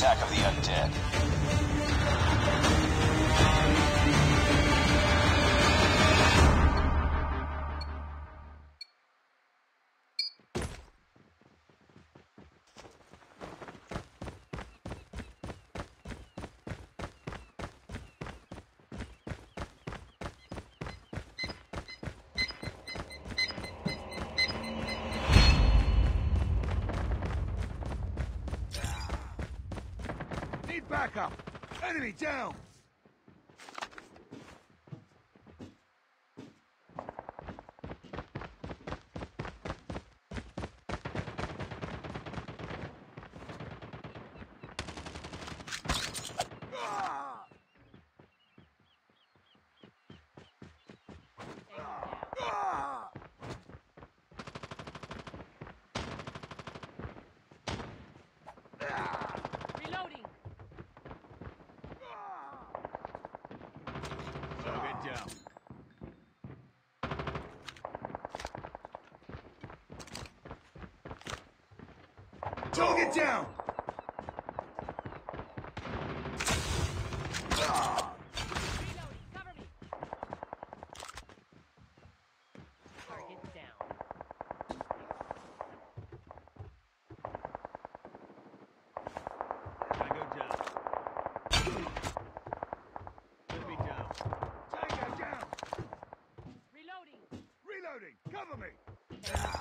Attack of the Undead. Backup! Enemy down! Ah! Ah! Reloading. Target down. Target down! Ah! Reloading. Cover me. Target down. Tango down. Enemy down. Tango down! Reloading. Reloading! Cover me!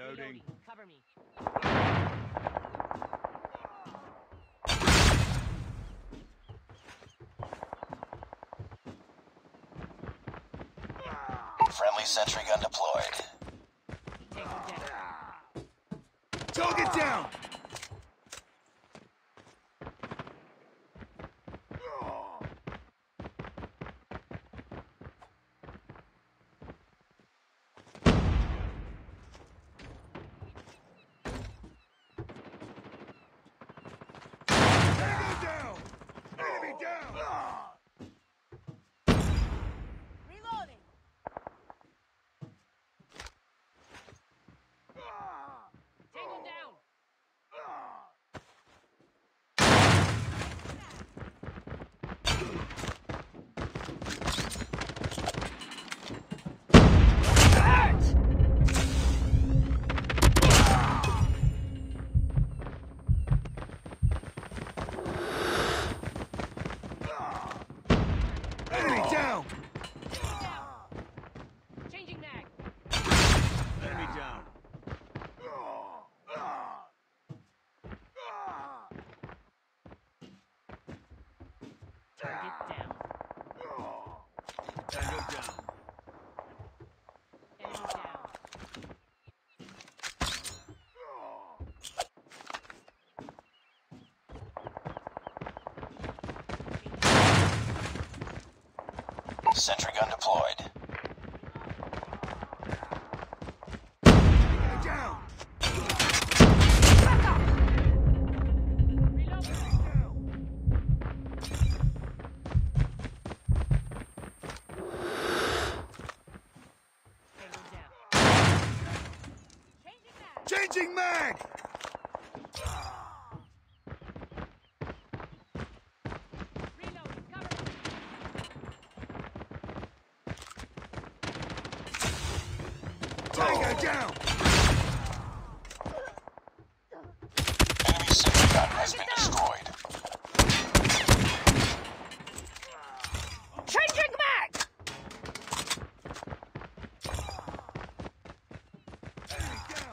Enemy. Reloading. Cover me. Friendly sentry gun deployed. Take him down. Target down! Tango down! Enemy down! Reloading. Tango down. Enemy down! Changing mag. Enemy down. Target down. Tango down. Enemy down. Sentry gun deployed. Changing mag. Tango down! Enemy sentry gun has been destroyed. Changing mag. Enemy down!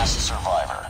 Last survivor.